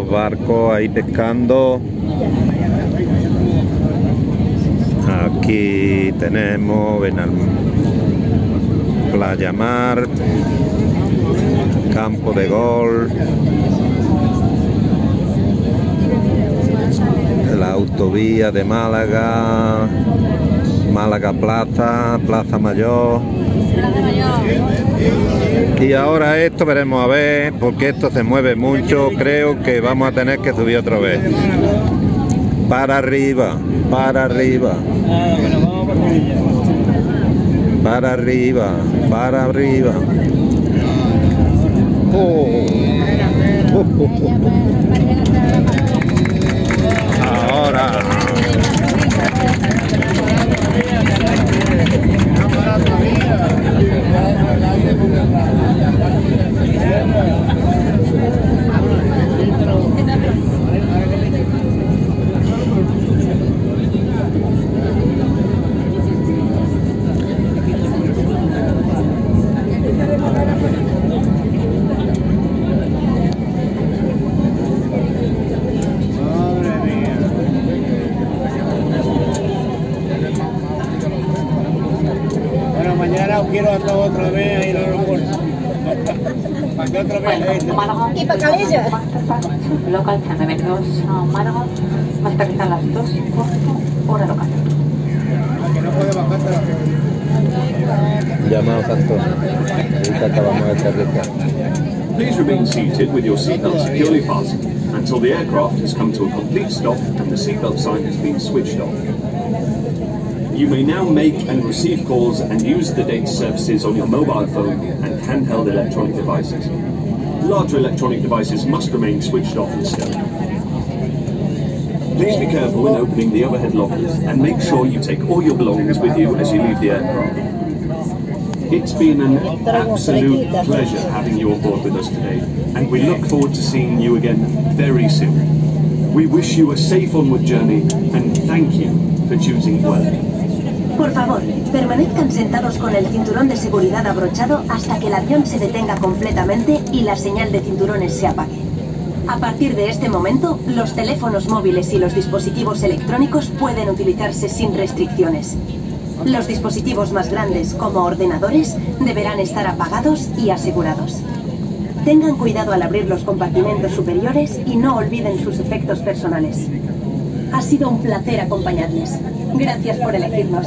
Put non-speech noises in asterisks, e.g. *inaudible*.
barcos ahí pescando. Aquí tenemos Benal Playa Mar, campo de gol, la autovía de Málaga, Málaga Plaza, Plaza Mayor. Y ahora esto veremos a ver, porque esto se mueve mucho, creo que vamos a tener que subir otra vez. Para arriba, para arriba. Para arriba, para arriba. Oh. *laughs* mañana os quiero a todos otra vez a ir al aeropuerto. ¿Para qué otra vez? ¿Y para Calella? Local a Málaga. Va a aterrizar a las 2 y cuarto, hora local. Que no puede bajarte la Llamados Antonio. Ahorita acabamos de aterrizar. Please remain seated with your seatbelt securely fastened until the aircraft has come to a complete stop and the seatbelt sign has been switched off. You may now make and receive calls and use the data services on your mobile phone and handheld electronic devices. Larger electronic devices must remain switched off and stowed. Please be careful when opening the overhead lockers and make sure you take all your belongings with you as you leave the aircraft. It's been an absolute pleasure having you aboard with us today, and we look forward to seeing you again very soon. We wish you a safe onward journey and thank you for choosing well. Por favor, permanezcan sentados con el cinturón de seguridad abrochado hasta que el avión se detenga completamente y la señal de cinturones se apague. A partir de este momento, los teléfonos móviles y los dispositivos electrónicos pueden utilizarse sin restricciones. Los dispositivos más grandes, como ordenadores, deberán estar apagados y asegurados. Tengan cuidado al abrir los compartimentos superiores y no olviden sus efectos personales. Ha sido un placer acompañarles. Gracias por elegirnos.